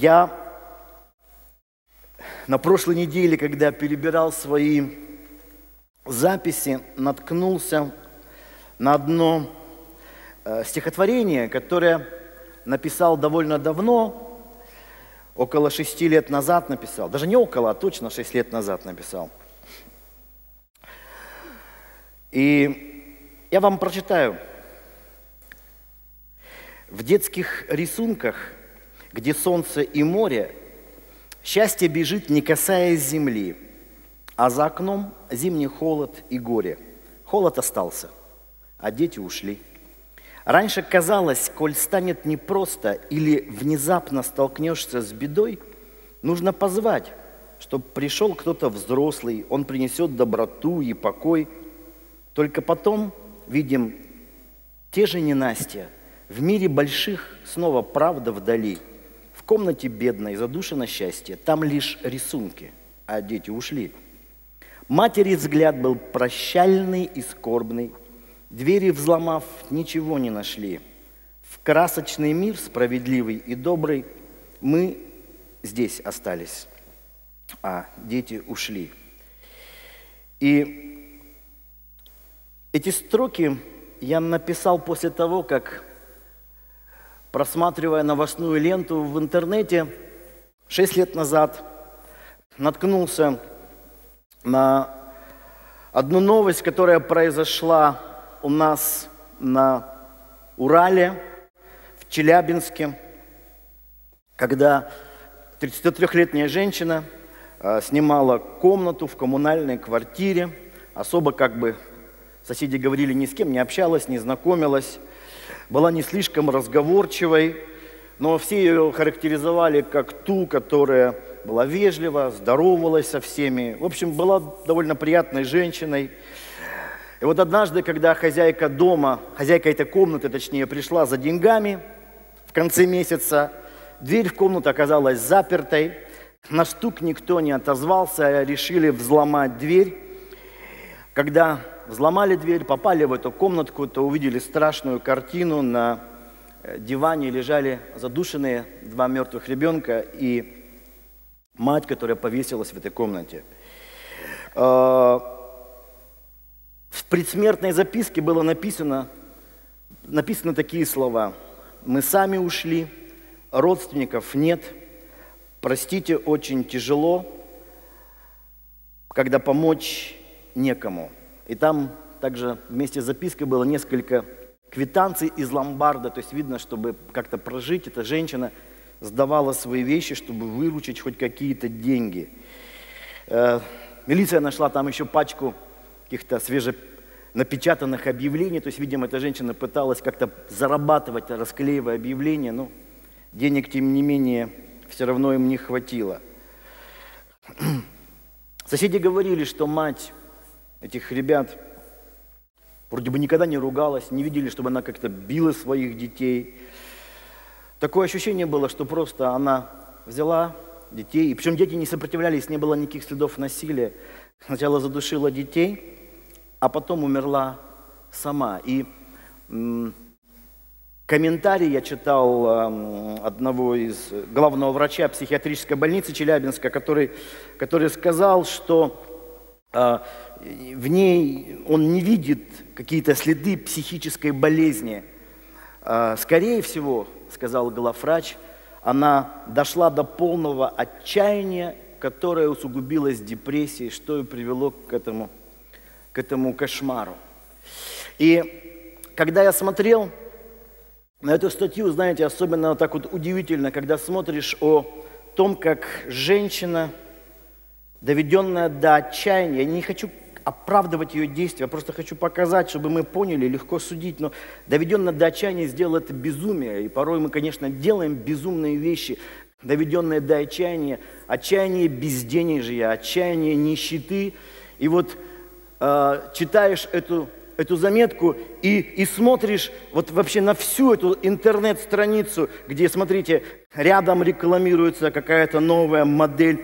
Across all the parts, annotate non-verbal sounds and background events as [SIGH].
Я на прошлой неделе, когда перебирал свои записи, наткнулся на одно э, стихотворение, которое написал довольно давно, около шести лет назад написал. Даже не около, а точно шесть лет назад написал. И я вам прочитаю. В детских рисунках, где солнце и море, счастье бежит, не касаясь земли, а за окном зимний холод и горе. Холод остался, а дети ушли. Раньше казалось, коль станет непросто или внезапно столкнешься с бедой, нужно позвать, чтобы пришел кто-то взрослый, он принесет доброту и покой. Только потом видим те же ненастья, в мире больших снова правда вдали. Комнате бедной задушено счастье, там лишь рисунки, а дети ушли. Матери взгляд был прощальный и скорбный, Двери взломав, ничего не нашли. В красочный мир, справедливый и добрый, мы здесь остались, а дети ушли. И эти строки я написал после того, как, просматривая новостную ленту в интернете, шесть лет назад наткнулся на одну новость, которая произошла у нас на Урале, в Челябинске, когда 33-летняя женщина э, снимала комнату в коммунальной квартире, особо как бы соседи говорили, ни с кем не общалась, не знакомилась, была не слишком разговорчивой, но все ее характеризовали как ту, которая была вежлива, здоровалась со всеми. В общем, была довольно приятной женщиной. И вот однажды, когда хозяйка дома, хозяйка этой комнаты, точнее, пришла за деньгами в конце месяца, дверь в комнату оказалась запертой, на стук никто не отозвался, решили взломать дверь. Когда взломали дверь, попали в эту комнатку, то увидели страшную картину. На э, диване лежали задушенные два мертвых ребенка и мать, которая повесилась в этой комнате. А, в предсмертной записке было написано, написаны такие слова. «Мы сами ушли, родственников нет, простите, очень тяжело, когда помочь некому». И там также вместе с запиской было несколько квитанций из ломбарда, то есть видно, чтобы как-то прожить, эта женщина сдавала свои вещи, чтобы выручить хоть какие-то деньги. Э, милиция нашла там еще пачку каких-то свеженапечатанных объявлений. То есть, видимо, эта женщина пыталась как-то зарабатывать, расклеивая объявления. Но денег, тем не менее, все равно им не хватило. [CLEARS THROAT] Соседи говорили, что мать этих ребят вроде бы никогда не ругалась, не видели, чтобы она как-то била своих детей. Такое ощущение было, что просто она взяла детей, и причем дети не сопротивлялись, не было никаких следов насилия. Сначала задушила детей, а потом умерла сама. И комментарий я читал одного из главного врача психиатрической больницы Челябинска, который, который сказал, что в ней он не видит какие-то следы психической болезни. А, скорее всего, сказал главврач, она дошла до полного отчаяния, которое усугубилось депрессией, что и привело к этому к этому кошмару. И когда я смотрел на эту статью, знаете, особенно так вот удивительно, когда смотришь о том, как женщина, доведенная до отчаяния, я не хочу оправдывать ее действия, я просто хочу показать, чтобы мы поняли, легко судить, но доведенная до отчаяния сделала это безумие, и порой мы, конечно, делаем безумные вещи, доведенные до отчаяния, отчаяние безденежья, отчаяние нищеты, и вот э, читаешь эту, эту заметку и, и смотришь вот вообще на всю эту интернет-страницу, где, смотрите, рядом рекламируется какая-то новая модель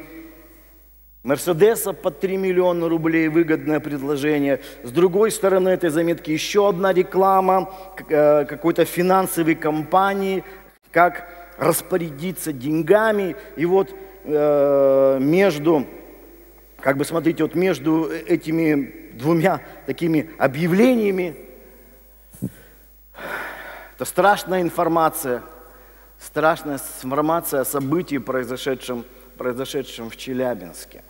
Мерседеса под 3 миллиона рублей, выгодное предложение. С другой стороны этой заметки еще одна реклама э, какой-то финансовой компании, как распорядиться деньгами. И вот э, между, как бы смотрите, вот между этими двумя такими объявлениями, это страшная информация, страшная информация о событии, произошедшем, произошедшем в Челябинске.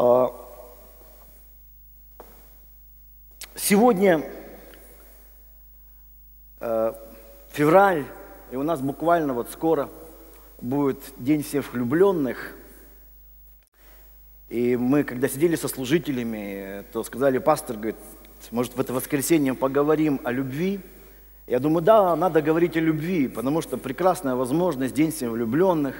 А, сегодня э, февраль, и у нас буквально вот скоро будет День всех влюбленных. И мы, когда сидели со служителями, то сказали, пастор, говорит, может, в это воскресенье поговорим о любви. Я думаю, да, надо говорить о любви, потому что прекрасная возможность, День всех влюбленных.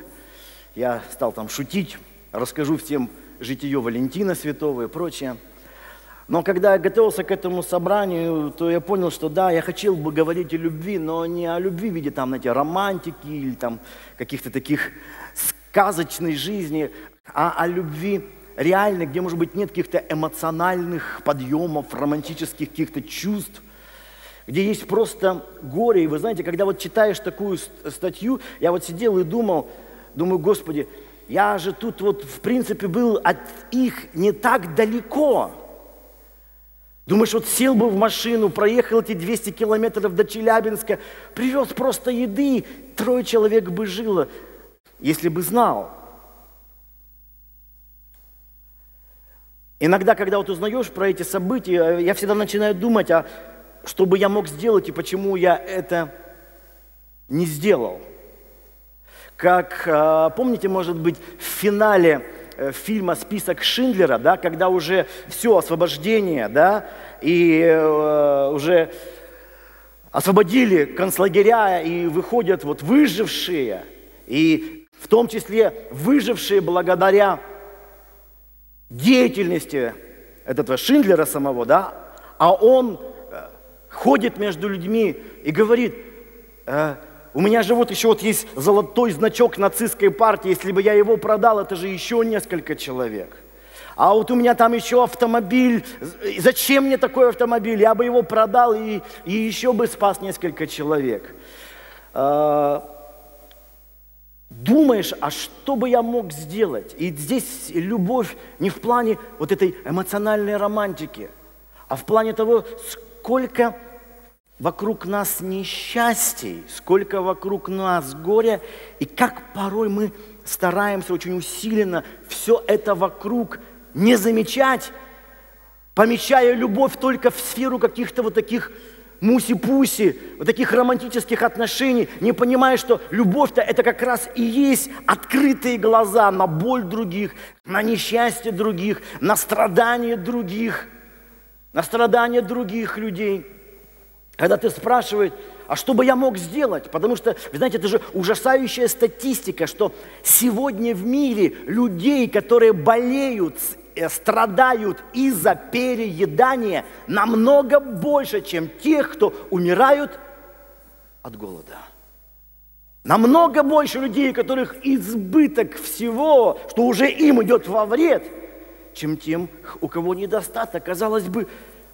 Я стал там шутить, расскажу всем житие Валентина Святого и прочее. Но когда я готовился к этому собранию, то я понял, что да, я хотел бы говорить о любви, но не о любви в виде там, знаете, романтики или там каких-то таких сказочной жизни, а о любви реальной, где, может быть, нет каких-то эмоциональных подъемов, романтических каких-то чувств, где есть просто горе. И вы знаете, когда вот читаешь такую статью, я вот сидел и думал, думаю, Господи, я же тут вот в принципе был от их не так далеко. Думаешь, вот сел бы в машину, проехал эти 200 километров до Челябинска, привез просто еды, трое человек бы жило, если бы знал. Иногда, когда вот узнаешь про эти события, я всегда начинаю думать, а что бы я мог сделать и почему я это не сделал. Как, а, помните, может быть, в финале Э, фильма «Список Шиндлера», да, когда уже все, освобождение, да, и э, уже освободили концлагеря, и выходят вот выжившие, и в том числе выжившие благодаря деятельности этого Шиндлера самого, да, а он э, ходит между людьми и говорит, э, у меня же вот еще вот есть золотой значок нацистской партии. Если бы я его продал, это же еще несколько человек. А вот у меня там еще автомобиль. Зачем мне такой автомобиль? Я бы его продал и, и еще бы спас несколько человек. А, думаешь, а что бы я мог сделать? И здесь любовь не в плане вот этой эмоциональной романтики, а в плане того, сколько вокруг нас несчастий, сколько вокруг нас горя, и как порой мы стараемся очень усиленно все это вокруг не замечать, помечая любовь только в сферу каких-то вот таких муси-пуси, вот таких романтических отношений, не понимая, что любовь-то это как раз и есть открытые глаза на боль других, на несчастье других, на страдания других, на страдания других людей – когда ты спрашиваешь, а что бы я мог сделать? Потому что, вы знаете, это же ужасающая статистика, что сегодня в мире людей, которые болеют, э, страдают из-за переедания, намного больше, чем тех, кто умирают от голода. Намного больше людей, у которых избыток всего, что уже им идет во вред, чем тем, у кого недостаток. Казалось бы,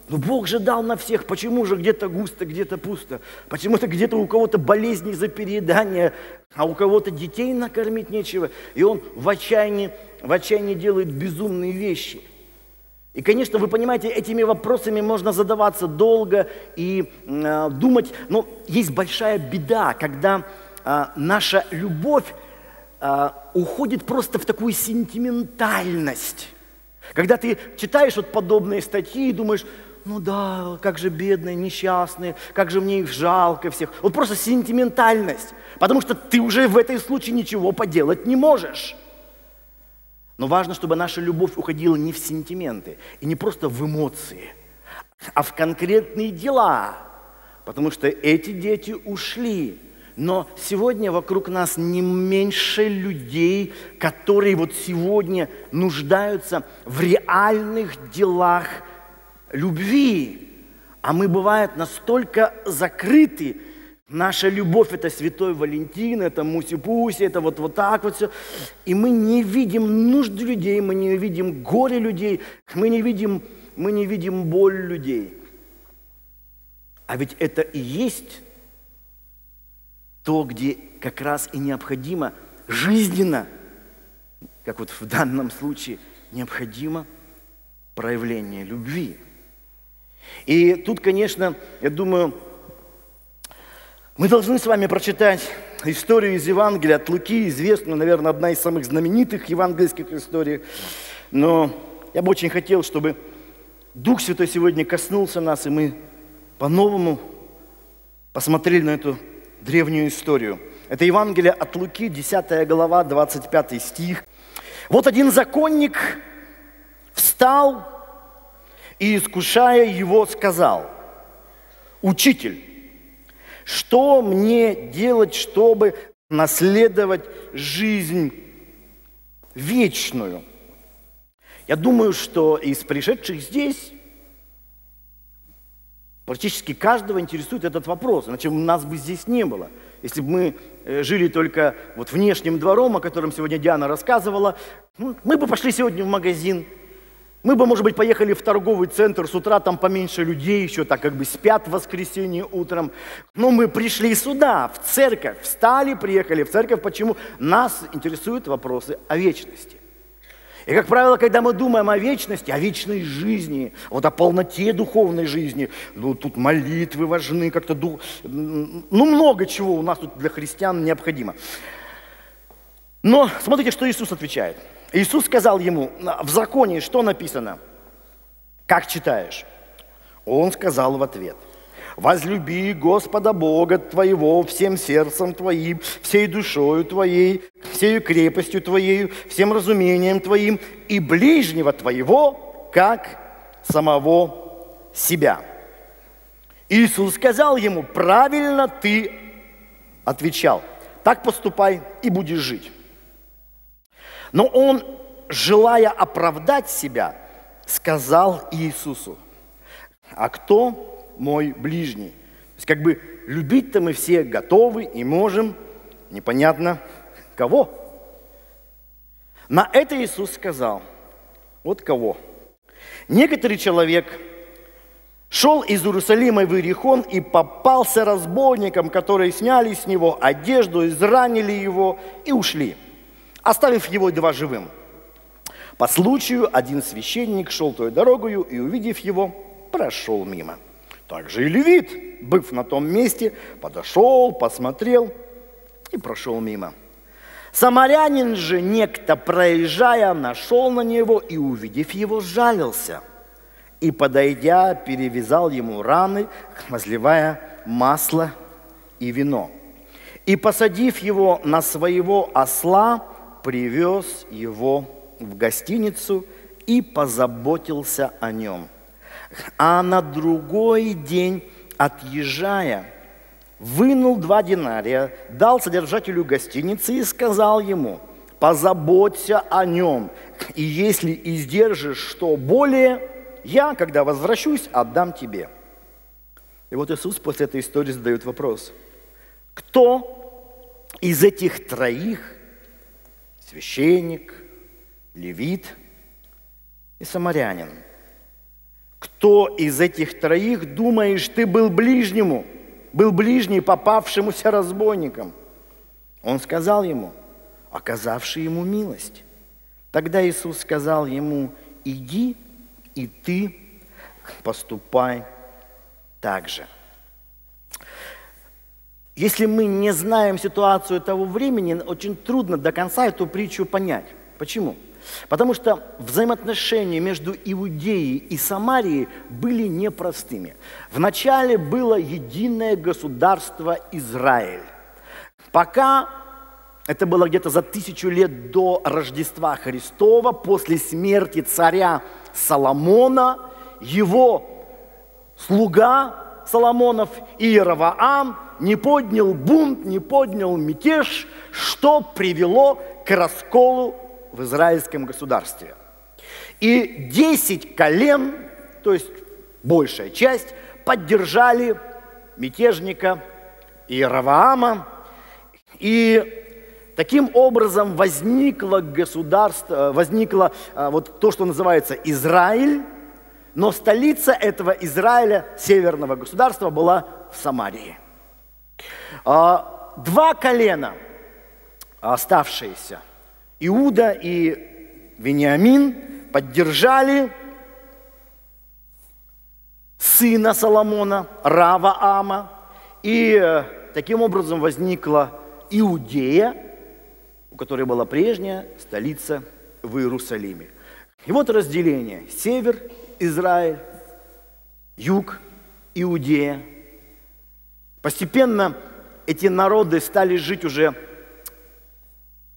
но Бог же дал на всех, почему же где-то густо, где-то пусто? Почему-то где-то у кого-то болезни за переедание, а у кого-то детей накормить нечего. И он в отчаянии, в отчаянии делает безумные вещи. И, конечно, вы понимаете, этими вопросами можно задаваться долго и э, думать, но есть большая беда, когда э, наша любовь э, уходит просто в такую сентиментальность. Когда ты читаешь вот подобные статьи и думаешь, ну да, как же бедные, несчастные, как же мне их жалко всех. Вот просто сентиментальность, потому что ты уже в этой случае ничего поделать не можешь. Но важно, чтобы наша любовь уходила не в сентименты и не просто в эмоции, а в конкретные дела, потому что эти дети ушли. Но сегодня вокруг нас не меньше людей, которые вот сегодня нуждаются в реальных делах любви. А мы, бывает, настолько закрыты. Наша любовь – это святой Валентин, это Муси-Пуси, это вот, вот так вот все. И мы не видим нужды людей, мы не видим горе людей, мы не видим, мы не видим боль людей. А ведь это и есть то, где как раз и необходимо жизненно, как вот в данном случае, необходимо проявление любви. И тут, конечно, я думаю, мы должны с вами прочитать историю из Евангелия от Луки, известную, наверное, одна из самых знаменитых евангельских историй. Но я бы очень хотел, чтобы Дух Святой сегодня коснулся нас, и мы по-новому посмотрели на эту древнюю историю. Это Евангелие от Луки, 10 глава, 25 стих. Вот один законник встал и, искушая его, сказал, «Учитель, что мне делать, чтобы наследовать жизнь вечную?» Я думаю, что из пришедших здесь практически каждого интересует этот вопрос, иначе нас бы здесь не было. Если бы мы э, жили только вот внешним двором, о котором сегодня Диана рассказывала, ну, мы бы пошли сегодня в магазин, мы бы, может быть, поехали в торговый центр, с утра там поменьше людей, еще так как бы спят в воскресенье утром. Но мы пришли сюда, в церковь, встали, приехали в церковь. Почему? Нас интересуют вопросы о вечности. И, как правило, когда мы думаем о вечности, о вечной жизни, вот о полноте духовной жизни, ну, тут молитвы важны, как-то дух... Ну, много чего у нас тут для христиан необходимо. Но смотрите, что Иисус отвечает – Иисус сказал ему, в законе что написано? Как читаешь? Он сказал в ответ, возлюби Господа Бога твоего всем сердцем твоим, всей душою твоей, всей крепостью твоей, всем разумением твоим и ближнего твоего, как самого себя. Иисус сказал ему, правильно ты отвечал, так поступай и будешь жить. Но он, желая оправдать себя, сказал Иисусу, а кто мой ближний? То есть как бы любить-то мы все готовы и можем, непонятно кого. На это Иисус сказал, вот кого. Некоторый человек шел из Иерусалима в Иерихон и попался разбойникам, которые сняли с него одежду, изранили его и ушли – оставив его едва живым. По случаю один священник шел той дорогою и, увидев его, прошел мимо. Также и левит, быв на том месте, подошел, посмотрел и прошел мимо. Самарянин же некто, проезжая, нашел на него и, увидев его, жалился. И, подойдя, перевязал ему раны, возливая масло и вино. И, посадив его на своего осла, привез его в гостиницу и позаботился о нем. А на другой день, отъезжая, вынул два динария, дал содержателю гостиницы и сказал ему, позаботься о нем, и если издержишь что более, я, когда возвращусь, отдам тебе. И вот Иисус после этой истории задает вопрос. Кто из этих троих священник, левит и самарянин. Кто из этих троих, думаешь, ты был ближнему, был ближний попавшемуся разбойником? Он сказал ему, оказавший ему милость. Тогда Иисус сказал ему, иди и ты поступай так же. Если мы не знаем ситуацию того времени, очень трудно до конца эту притчу понять. Почему? Потому что взаимоотношения между Иудеей и Самарией были непростыми. Вначале было единое государство Израиль. Пока это было где-то за тысячу лет до Рождества Христова, после смерти царя Соломона, его слуга Соломонов Иераваам не поднял бунт, не поднял мятеж, что привело к расколу в израильском государстве. И десять колен, то есть большая часть, поддержали мятежника Иераваама. И таким образом возникло государство, возникло а, вот то, что называется Израиль, но столица этого Израиля, северного государства, была в Самарии. А два колена, оставшиеся, Иуда и Вениамин, поддержали сына Соломона, Рава Ама, и э, таким образом возникла Иудея, у которой была прежняя столица в Иерусалиме. И вот разделение. Север – Израиль, юг – Иудея. Постепенно эти народы стали жить уже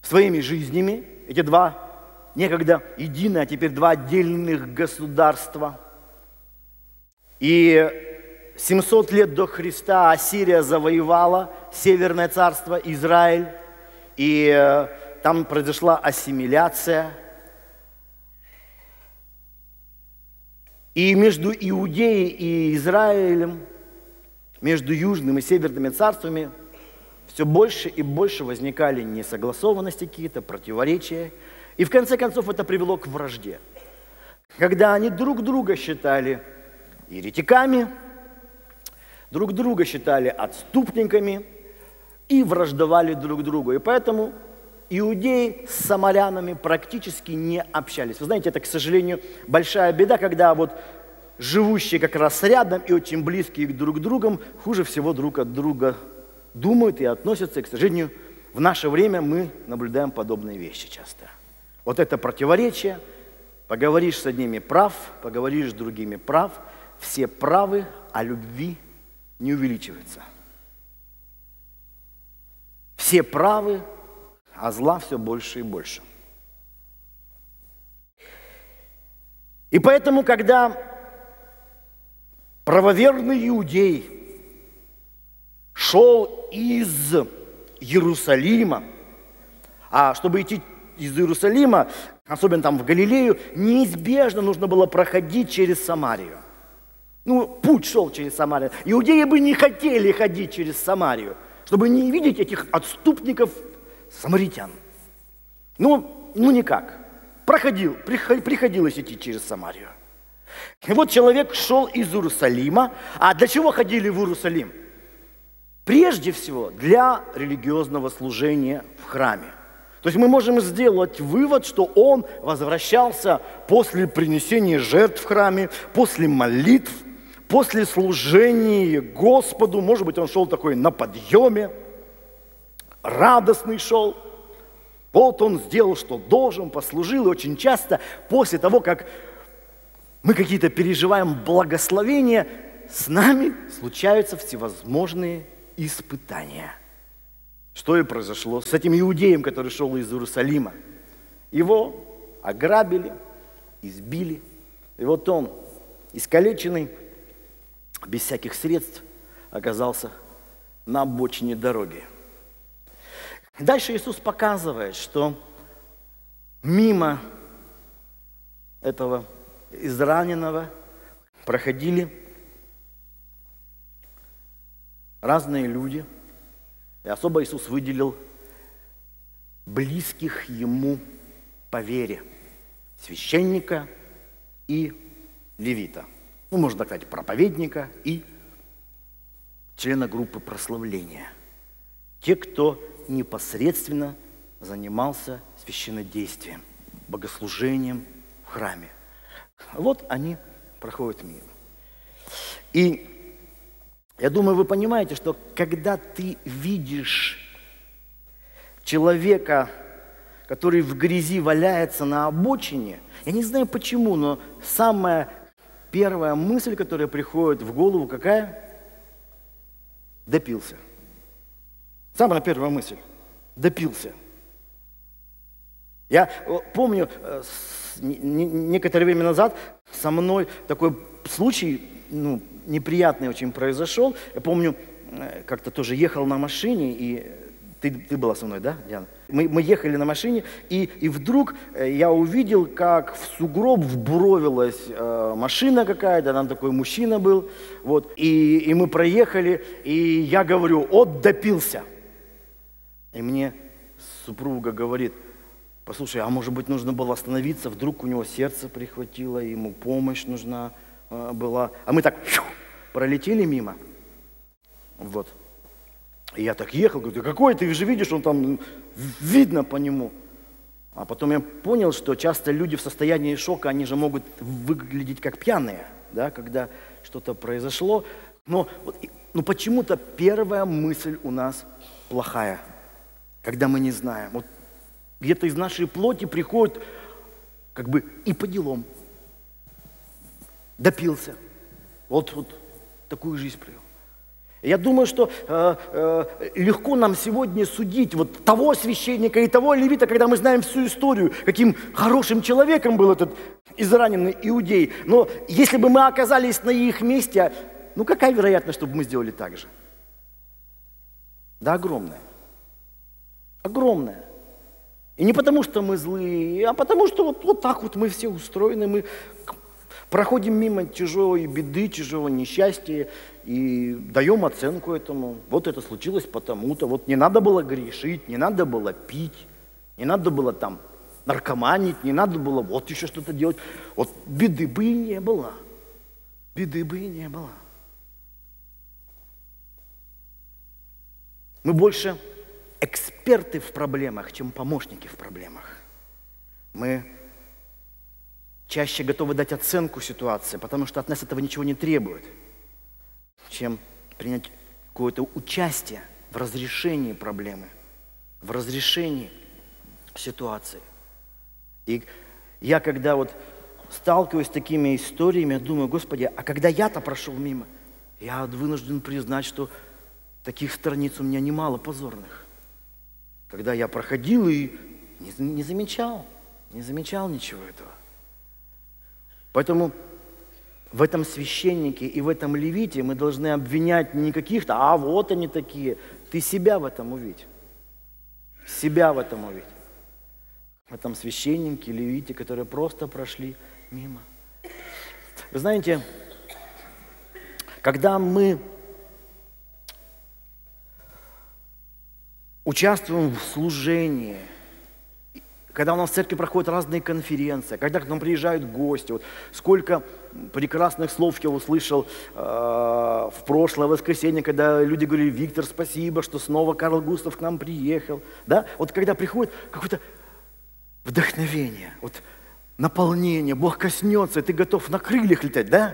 своими жизнями. Эти два некогда единые, а теперь два отдельных государства. И 700 лет до Христа Ассирия завоевала Северное царство, Израиль, и э, там произошла ассимиляция. И между Иудеей и Израилем, между южным и северными царствами все больше и больше возникали несогласованности какие-то, противоречия. И в конце концов это привело к вражде. Когда они друг друга считали еретиками, друг друга считали отступниками и враждовали друг другу. И поэтому иудеи с самарянами практически не общались. Вы знаете, это, к сожалению, большая беда, когда вот живущие как раз рядом и очень близкие друг к другу хуже всего друг от друга думают и относятся. И, к сожалению, в наше время мы наблюдаем подобные вещи часто. Вот это противоречие. Поговоришь с одними прав, поговоришь с другими прав. Все правы, а любви не увеличивается. Все правы, а зла все больше и больше. И поэтому, когда правоверный иудей шел из Иерусалима, а чтобы идти из Иерусалима, особенно там в Галилею, неизбежно нужно было проходить через Самарию. Ну, путь шел через Самарию. Иудеи бы не хотели ходить через Самарию, чтобы не видеть этих отступников самаритян. Ну, ну никак. Проходил, приходилось идти через Самарию. И вот человек шел из Иерусалима. А для чего ходили в Иерусалим? Прежде всего, для религиозного служения в храме. То есть мы можем сделать вывод, что он возвращался после принесения жертв в храме, после молитв, после служения Господу, может быть, он шел такой на подъеме, радостный шел. Вот он сделал, что должен, послужил. И очень часто после того, как мы какие-то переживаем благословения, с нами случаются всевозможные испытания. Что и произошло с этим иудеем, который шел из Иерусалима. Его ограбили, избили. И вот он, искалеченный, без всяких средств оказался на обочине дороги. Дальше Иисус показывает, что мимо этого израненного проходили разные люди, и особо Иисус выделил близких ему по вере священника и левита – ну, можно так сказать, проповедника и члена группы прославления. Те, кто непосредственно занимался священнодействием, богослужением в храме. Вот они проходят мимо. И я думаю, вы понимаете, что когда ты видишь человека, который в грязи валяется на обочине, я не знаю почему, но самое первая мысль, которая приходит в голову, какая? Допился. Самая первая мысль. Допился. Я помню, э, некоторое время назад со мной такой случай, ну, неприятный очень произошел. Я помню, э, как-то тоже ехал на машине, и ты, ты была со мной, да, Диана? Мы, мы ехали на машине, и, и вдруг э, я увидел, как в сугроб вбуровилась э, машина какая-то, там такой мужчина был, вот, и, и мы проехали, и я говорю, от допился. И мне супруга говорит, послушай, а может быть нужно было остановиться, вдруг у него сердце прихватило, ему помощь нужна э, была. А мы так фью, пролетели мимо. Вот. И я так ехал, говорю, какой ты же видишь, он там видно по нему. А потом я понял, что часто люди в состоянии шока, они же могут выглядеть как пьяные, да, когда что-то произошло. Но, но почему-то первая мысль у нас плохая, когда мы не знаем. Вот где-то из нашей плоти приходит как бы и по делам. Допился. Вот, вот такую жизнь провел. Я думаю, что э, э, легко нам сегодня судить вот того священника и того левита, когда мы знаем всю историю, каким хорошим человеком был этот израненный иудей. Но если бы мы оказались на их месте, ну какая вероятность, чтобы мы сделали так же? Да, огромная. Огромная. И не потому, что мы злые, а потому, что вот, вот так вот мы все устроены, мы проходим мимо тяжелой беды, тяжелого несчастья, и даем оценку этому. Вот это случилось потому-то. Вот не надо было грешить, не надо было пить, не надо было там наркоманить, не надо было вот еще что-то делать. Вот беды бы и не было. Беды бы и не было. Мы больше эксперты в проблемах, чем помощники в проблемах. Мы чаще готовы дать оценку ситуации, потому что от нас этого ничего не требует – чем принять какое-то участие в разрешении проблемы, в разрешении ситуации. И я когда вот сталкиваюсь с такими историями, я думаю, Господи, а когда я-то прошел мимо, я вынужден признать, что таких страниц у меня немало позорных. Когда я проходил и не, не замечал, не замечал ничего этого. Поэтому в этом священнике и в этом левите мы должны обвинять не каких-то, а вот они такие. Ты себя в этом увидь. Себя в этом увидь. В этом священнике, левите, которые просто прошли мимо. Вы знаете, когда мы участвуем в служении – когда у нас в церкви проходят разные конференции, когда к нам приезжают гости. Вот сколько прекрасных слов я услышал э, в прошлое воскресенье, когда люди говорили, Виктор, спасибо, что снова Карл Густав к нам приехал. Да? Вот когда приходит какое-то вдохновение, вот наполнение, Бог коснется, и ты готов на крыльях летать, да?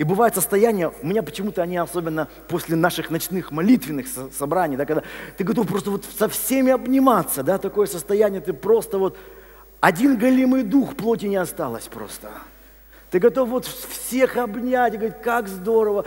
И бывает состояние, у меня почему-то они особенно после наших ночных молитвенных собраний, да, когда ты готов просто вот со всеми обниматься, да, такое состояние, ты просто вот один голимый дух плоти не осталось просто. Ты готов вот всех обнять и говорить, как здорово,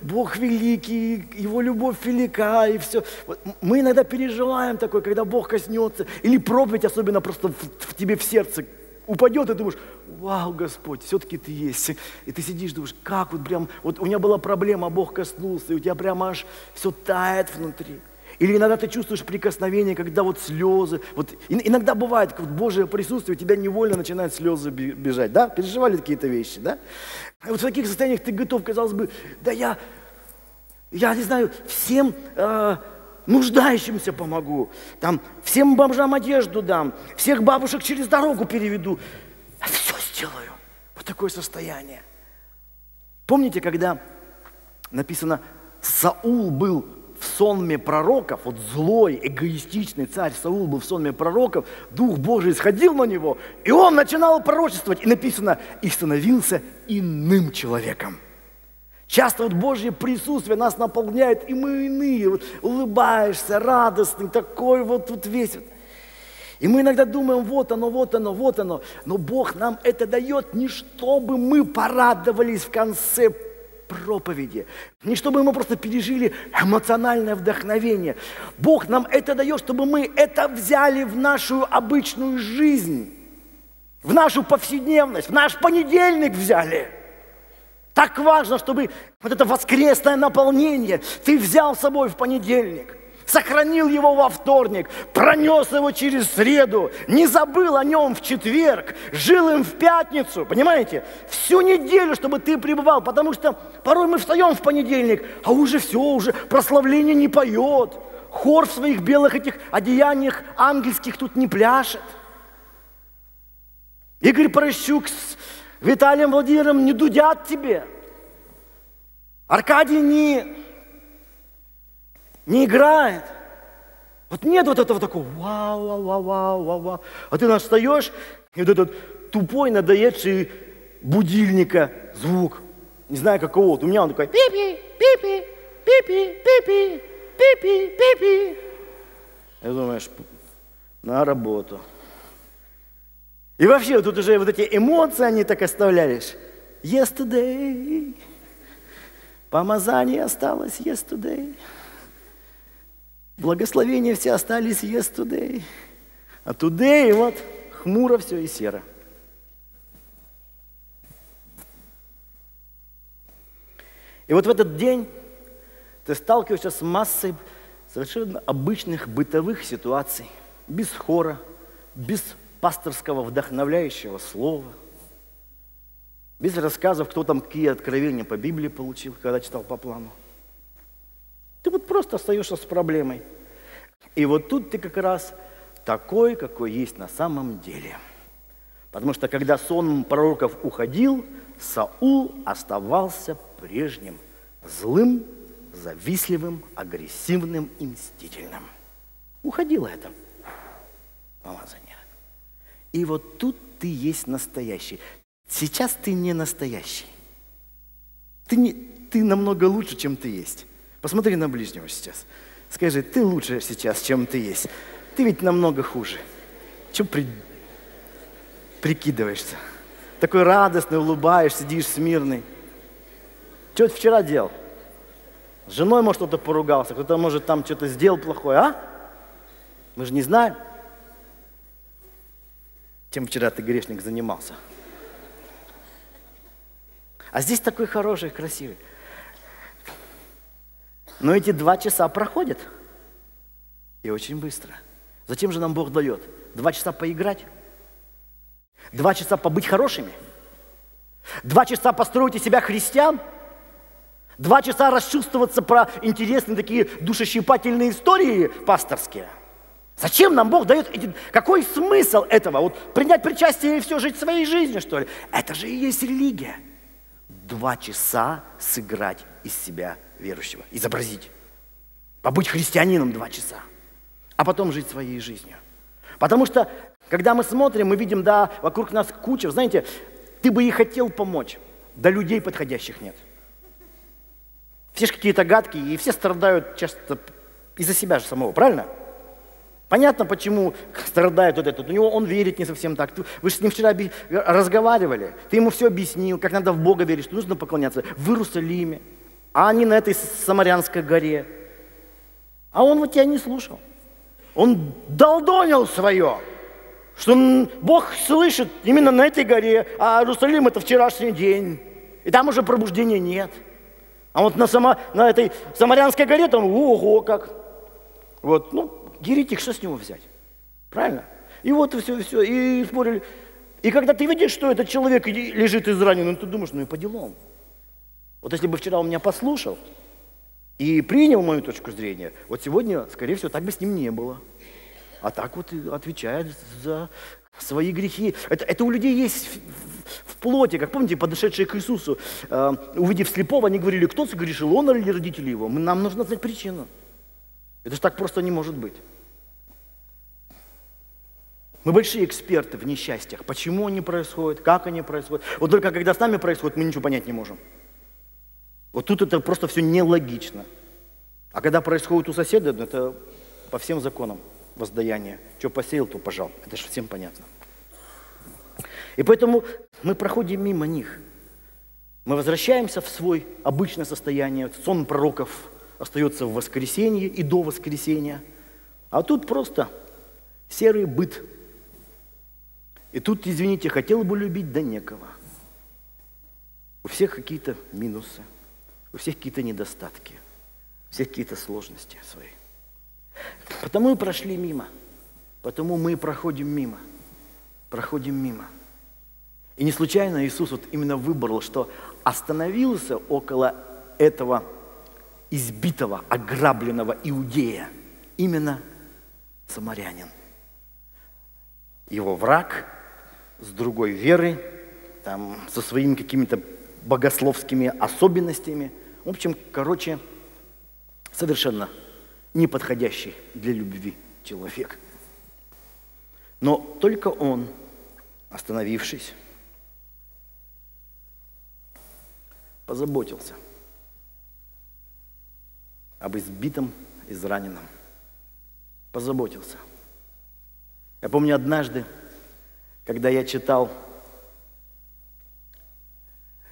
Бог великий, Его любовь велика, и все. Вот мы иногда переживаем такое, когда Бог коснется, или проповедь особенно просто в, в тебе в сердце упадет, и думаешь, вау, Господь, все-таки ты есть. И ты сидишь, думаешь, как вот прям, вот у меня была проблема, Бог коснулся, и у тебя прямо аж все тает внутри. Или иногда ты чувствуешь прикосновение, когда вот слезы. Вот иногда бывает, вот Божье присутствие, у тебя невольно начинают слезы бежать, да? Переживали какие-то вещи, да? И вот в таких состояниях ты готов, казалось бы, да я, я не знаю, всем э, нуждающимся помогу, там, всем бомжам одежду дам, всех бабушек через дорогу переведу. Я все сделаю. Вот такое состояние. Помните, когда написано, Саул был в сонме пророков, вот злой, эгоистичный царь Саул был в сонме пророков, Дух Божий сходил на него, и он начинал пророчествовать, и написано, и становился иным человеком. Часто вот Божье присутствие нас наполняет, и мы иные, вот, улыбаешься, радостный, такой вот, вот весь. И мы иногда думаем, вот оно, вот оно, вот оно. Но Бог нам это дает не чтобы мы порадовались в конце проповеди, не чтобы мы просто пережили эмоциональное вдохновение. Бог нам это дает, чтобы мы это взяли в нашу обычную жизнь, в нашу повседневность, в наш понедельник взяли – так важно, чтобы вот это воскресное наполнение ты взял с собой в понедельник, сохранил его во вторник, пронес его через среду, не забыл о нем в четверг, жил им в пятницу, понимаете? Всю неделю, чтобы ты пребывал, потому что порой мы встаем в понедельник, а уже все, уже прославление не поет, хор в своих белых этих одеяниях ангельских тут не пляшет. Игорь Порощук с Виталием Владимировым не дудят тебе. Аркадий не не играет. Вот нет вот этого такого вау, вау, вау, вау, вау, вау. А ты наш встаешь, и вот этот тупой, надоедший будильника звук, не знаю какого, вот у меня он такой пипи, пипи, пипи, пипи, пипи, пипи. И думаешь, на работу. И вообще тут уже вот эти эмоции, они так оставляешь. Yesterday. Помазание осталось yesterday. Благословения все остались yesterday. А today вот хмуро все и серо. И вот в этот день ты сталкиваешься с массой совершенно обычных бытовых ситуаций, без хора, без пасторского вдохновляющего слова, без рассказов, кто там какие откровения по Библии получил, когда читал по плану. Ты вот просто остаешься с проблемой. И вот тут ты как раз такой, какой есть на самом деле. Потому что когда сон пророков уходил, Саул оставался прежним, злым, завистливым, агрессивным и мстительным. Уходило это помазание. И вот тут ты есть настоящий. Сейчас ты не настоящий. Ты, не, ты намного лучше, чем ты есть. Посмотри на ближнего сейчас. Скажи, ты лучше сейчас, чем ты есть. Ты ведь намного хуже. Чего при... прикидываешься? Такой радостный, улыбаешься, сидишь смирный. Что ты вчера делал? С женой, может, кто-то поругался, кто-то, может, там что-то сделал плохое, а? Мы же не знаем, чем вчера ты, грешник, занимался. А здесь такой хороший, красивый. Но эти два часа проходят. И очень быстро. Зачем же нам Бог дает? Два часа поиграть? Два часа побыть хорошими? Два часа построить из себя христиан? Два часа расчувствоваться про интересные такие душещипательные истории пасторские? Зачем нам Бог дает эти... Какой смысл этого? Вот принять причастие и все, жить своей жизнью, что ли? Это же и есть религия. Два часа сыграть из себя верующего, изобразить. Побыть христианином два часа, а потом жить своей жизнью. Потому что, когда мы смотрим, мы видим, да, вокруг нас куча, знаете, ты бы и хотел помочь, да людей подходящих нет. Все же какие-то гадкие, и все страдают часто из-за себя же самого, правильно? Понятно, почему страдает вот этот. У него он верит не совсем так. Вы же с ним вчера разговаривали. Ты ему все объяснил, как надо в Бога верить, что нужно поклоняться в Иерусалиме а не на этой Самарянской горе. А он вот тебя не слушал. Он долдонил свое, что Бог слышит именно на этой горе, а Иерусалим это вчерашний день. И там уже пробуждения нет. А вот на, само, на этой Самарянской горе там, ого, как. Вот, ну, еретик, что с него взять? Правильно? И вот все, и все, и спорили. И когда ты видишь, что этот человек лежит израненным, ты думаешь, ну и по делам. Вот если бы вчера он меня послушал и принял мою точку зрения, вот сегодня, скорее всего, так бы с ним не было. А так вот отвечает за свои грехи. Это, это у людей есть в, в, плоти, как помните, подошедшие к Иисусу, э, увидев слепого, они говорили, кто согрешил, он или родители его? Нам нужно знать причину. Это же так просто не может быть. Мы большие эксперты в несчастьях. Почему они происходят, как они происходят. Вот только когда с нами происходит, мы ничего понять не можем. Вот тут это просто все нелогично. А когда происходит у соседа, ну, это по всем законам воздаяния. Что посеял, то пожал. Это же всем понятно. И поэтому мы проходим мимо них. Мы возвращаемся в свой обычное состояние. Сон пророков остается в воскресенье и до воскресенья. А тут просто серый быт. И тут, извините, хотел бы любить, да некого. У всех какие-то минусы. У всех какие-то недостатки, у всех какие-то сложности свои. Потому и прошли мимо. Потому мы проходим мимо. Проходим мимо. И не случайно Иисус вот именно выбрал, что остановился около этого избитого, ограбленного иудея. Именно самарянин. Его враг с другой веры, там, со своими какими-то богословскими особенностями – в общем, короче, совершенно неподходящий для любви человек. Но только он, остановившись, позаботился об избитом, израненном. Позаботился. Я помню однажды, когда я читал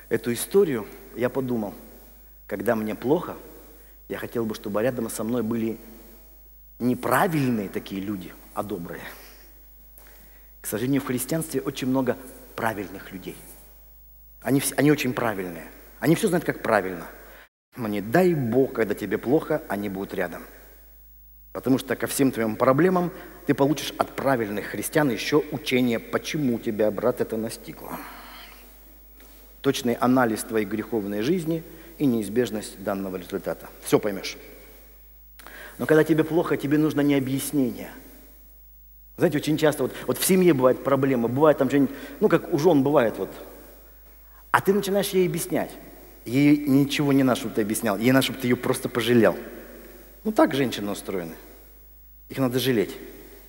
эту историю, я подумал, когда мне плохо, я хотел бы, чтобы рядом со мной были неправильные такие люди, а добрые. К сожалению, в христианстве очень много правильных людей. Они, они очень правильные. Они все знают, как правильно. Мне дай Бог, когда тебе плохо, они будут рядом. Потому что ко всем твоим проблемам ты получишь от правильных христиан еще учение, почему тебя, брат, это настигло. Точный анализ твоей греховной жизни и неизбежность данного результата. Все поймешь. Но когда тебе плохо, тебе нужно не объяснение. Знаете, очень часто вот, вот в семье бывают проблемы, бывает там что-нибудь, ну как у жен бывает вот. А ты начинаешь ей объяснять. Ей ничего не надо, чтобы ты объяснял. Ей надо, чтобы ты ее просто пожалел. Ну так женщины устроены. Их надо жалеть,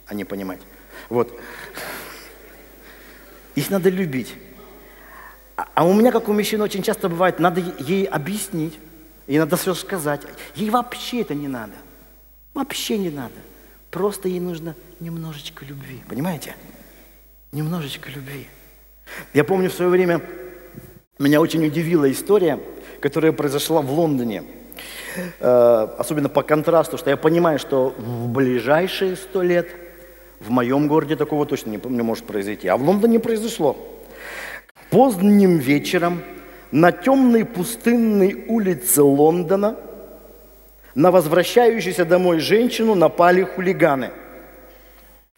а не понимать. Вот. Их надо любить. А, а у меня, как у мужчин, очень часто бывает, надо ей объяснить. Ей надо все сказать. Ей вообще это не надо. Вообще не надо. Просто ей нужно немножечко любви. Понимаете? Немножечко любви. Я помню в свое время, меня очень удивила история, которая произошла в Лондоне. Э, особенно по контрасту, что я понимаю, что в ближайшие сто лет в моем городе такого точно не, не может произойти. А в Лондоне произошло. Поздним вечером на темной пустынной улице Лондона на возвращающуюся домой женщину напали хулиганы.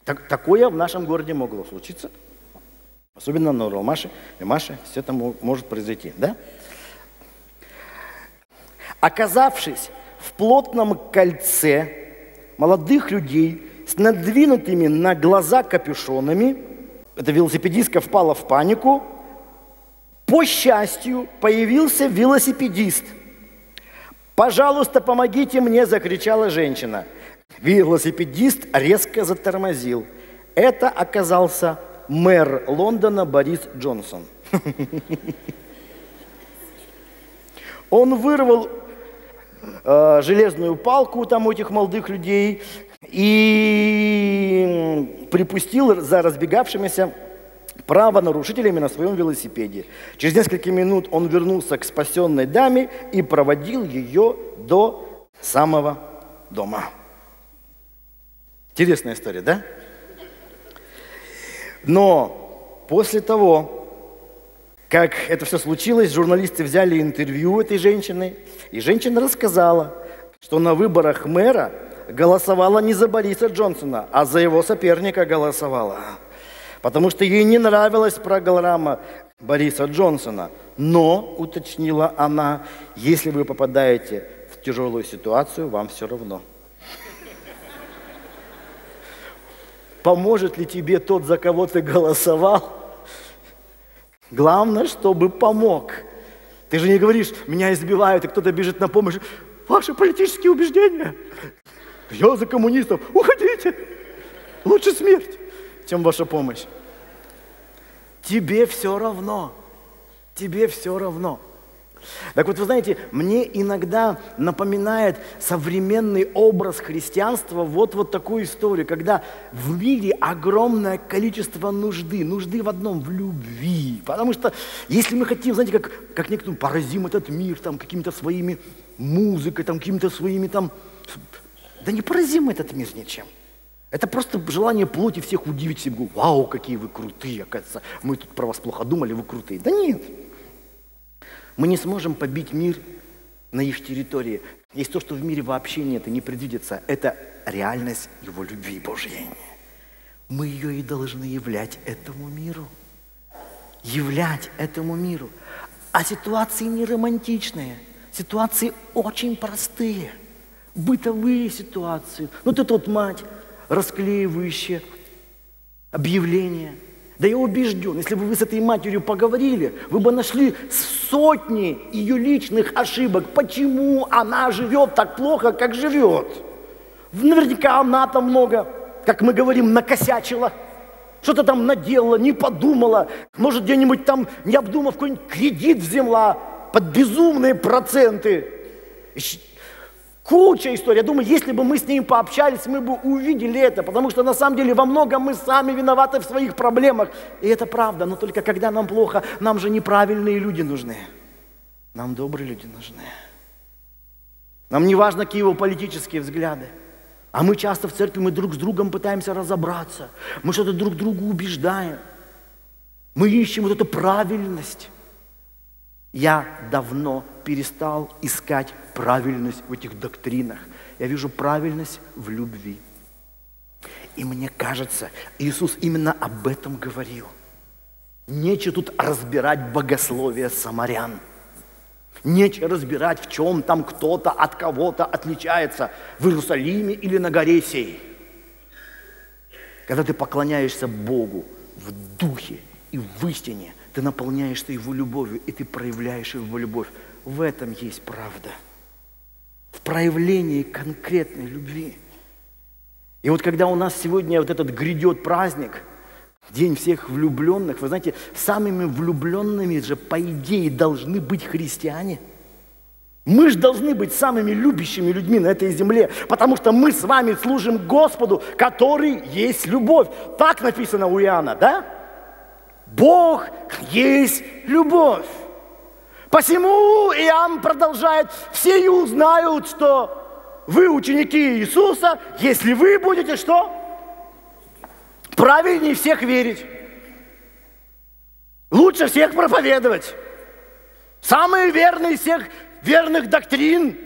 Так, такое в нашем городе могло случиться. Особенно на Уралмаше Маше все это может произойти, да? Оказавшись в плотном кольце молодых людей с надвинутыми на глаза капюшонами, эта велосипедистка впала в панику. По счастью, появился велосипедист. «Пожалуйста, помогите мне!» – закричала женщина. Велосипедист резко затормозил. Это оказался мэр Лондона Борис Джонсон. [LAUGHS] Он вырвал э, железную палку там у этих молодых людей и припустил за разбегавшимися правонарушителями на своем велосипеде. Через несколько минут он вернулся к спасенной даме и проводил ее до самого дома. Интересная история, да? Но после того, как это все случилось, журналисты взяли интервью этой женщины, и женщина рассказала, что на выборах мэра голосовала не за Бориса Джонсона, а за его соперника голосовала. Потому что ей не нравилась программа Бориса Джонсона. Но, уточнила она, если вы попадаете в тяжелую ситуацию, вам все равно. Поможет ли тебе тот, за кого ты голосовал? Главное, чтобы помог. Ты же не говоришь, меня избивают, и кто-то бежит на помощь. Ваши политические убеждения. Я за коммунистов. Уходите. Лучше смерть, чем ваша помощь. Тебе все равно. Тебе все равно. Так вот, вы знаете, мне иногда напоминает современный образ христианства вот, вот такую историю, когда в мире огромное количество нужды, нужды в одном, в любви. Потому что если мы хотим, знаете, как, как некоторым поразим этот мир там какими-то своими музыкой, там какими-то своими там... Да не поразим этот мир ничем. Это просто желание плоти всех удивить себе. Вау, какие вы крутые, оказывается. Мы тут про вас плохо думали, вы крутые. Да нет. Мы не сможем побить мир на их территории. Есть то, что в мире вообще нет и не предвидится. Это реальность Его любви Божьей. Мы ее и должны являть этому миру. Являть этому миру. А ситуации не романтичные. Ситуации очень простые. Бытовые ситуации. Ну, ты тут мать, расклеивающая объявления – да я убежден, если бы вы с этой матерью поговорили, вы бы нашли сотни ее личных ошибок. Почему она живет так плохо, как живет? Наверняка она там много, как мы говорим, накосячила. Что-то там наделала, не подумала. Может, где-нибудь там, не обдумав, какой-нибудь кредит взяла под безумные проценты. Куча историй. Я думаю, если бы мы с ним пообщались, мы бы увидели это, потому что на самом деле во многом мы сами виноваты в своих проблемах. И это правда, но только когда нам плохо, нам же неправильные люди нужны. Нам добрые люди нужны. Нам не важно, какие его политические взгляды. А мы часто в церкви, мы друг с другом пытаемся разобраться. Мы что-то друг другу убеждаем. Мы ищем вот эту правильность. Я давно перестал искать правильность в этих доктринах. Я вижу правильность в любви. И мне кажется, Иисус именно об этом говорил. Нечего тут разбирать богословие самарян. Нечего разбирать, в чем там кто-то от кого-то отличается в Иерусалиме или на горе сей. Когда ты поклоняешься Богу в духе и в истине – ты наполняешься Его любовью, и ты проявляешь Его любовь. В этом есть правда. В проявлении конкретной любви. И вот когда у нас сегодня вот этот грядет праздник, День всех влюбленных, вы знаете, самыми влюбленными же, по идее, должны быть христиане. Мы же должны быть самыми любящими людьми на этой земле, потому что мы с вами служим Господу, который есть любовь. Так написано у Иоанна, да? Бог есть любовь. Посему Иоанн продолжает, все и узнают, что вы ученики Иисуса, если вы будете что? Правильнее всех верить. Лучше всех проповедовать. Самые верные всех верных доктрин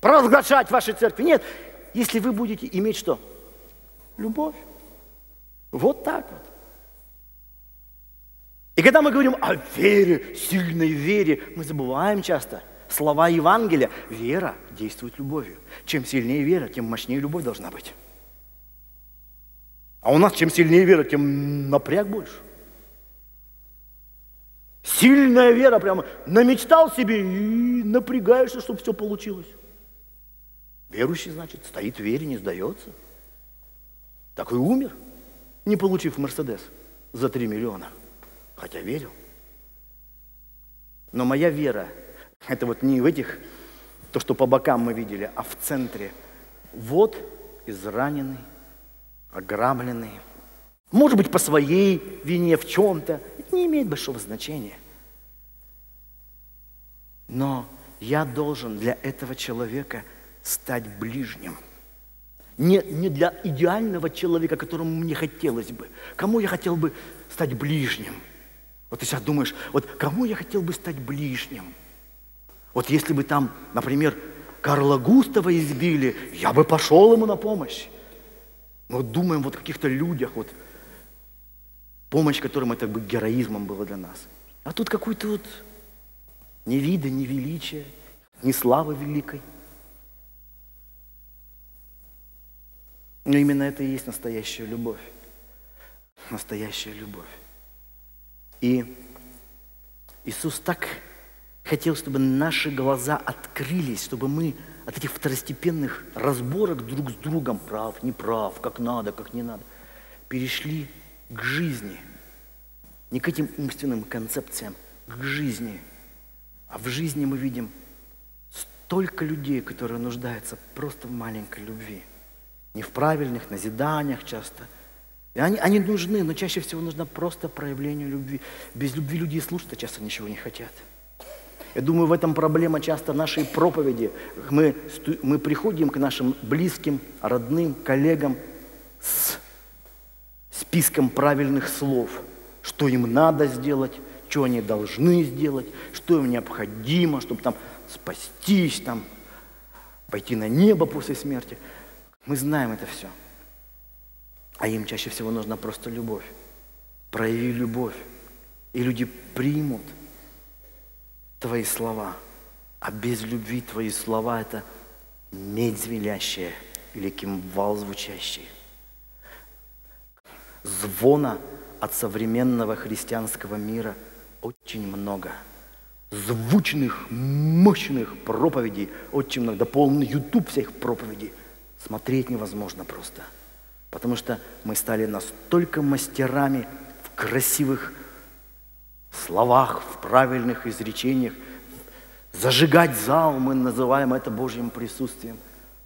провозглашать в вашей церкви. Нет, если вы будете иметь что? Любовь. Вот так вот. Когда мы говорим о вере, сильной вере, мы забываем часто слова Евангелия. Вера действует любовью. Чем сильнее вера, тем мощнее любовь должна быть. А у нас чем сильнее вера, тем напряг больше. Сильная вера прямо намечтал себе и напрягаешься, чтобы все получилось. Верующий, значит, стоит в вере, не сдается. Такой умер, не получив Мерседес за 3 миллиона – хотя верил. Но моя вера, это вот не в этих, то, что по бокам мы видели, а в центре. Вот израненный, ограбленный. Может быть, по своей вине в чем-то. Это не имеет большого значения. Но я должен для этого человека стать ближним. Не, не для идеального человека, которому мне хотелось бы. Кому я хотел бы стать ближним – вот ты сейчас думаешь, вот кому я хотел бы стать ближним? Вот если бы там, например, Карла Густава избили, я бы пошел ему на помощь. Мы вот думаем вот о каких-то людях, вот помощь которым это бы героизмом было для нас. А тут какой-то вот ни вида, ни величия, ни славы великой. Но именно это и есть настоящая любовь. Настоящая любовь. И Иисус так хотел, чтобы наши глаза открылись, чтобы мы от этих второстепенных разборок друг с другом, прав, не прав, как надо, как не надо, перешли к жизни. Не к этим умственным концепциям, к жизни. А в жизни мы видим столько людей, которые нуждаются просто в маленькой любви. Не в правильных назиданиях часто – и они, они нужны, но чаще всего нужно просто проявление любви. Без любви люди и слушать часто ничего не хотят. Я думаю, в этом проблема часто нашей проповеди. Мы, мы приходим к нашим близким, родным, коллегам с списком правильных слов, что им надо сделать, что они должны сделать, что им необходимо, чтобы там спастись, там, пойти на небо после смерти. Мы знаем это все. А им чаще всего нужна просто любовь. Прояви любовь, и люди примут твои слова. А без любви твои слова – это медь звенящая или кимвал звучащий. Звона от современного христианского мира очень много. Звучных, мощных проповедей очень много. Да полный YouTube всех проповедей. Смотреть невозможно просто. Потому что мы стали настолько мастерами в красивых словах, в правильных изречениях. Зажигать зал мы называем это Божьим присутствием.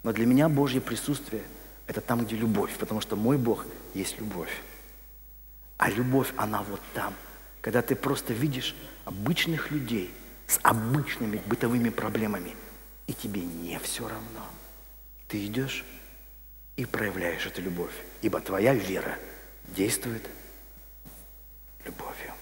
Но для меня Божье присутствие – это там, где любовь, потому что мой Бог есть любовь. А любовь, она вот там, когда ты просто видишь обычных людей с обычными бытовыми проблемами, и тебе не все равно. Ты идешь и проявляешь эту любовь, ибо твоя вера действует любовью.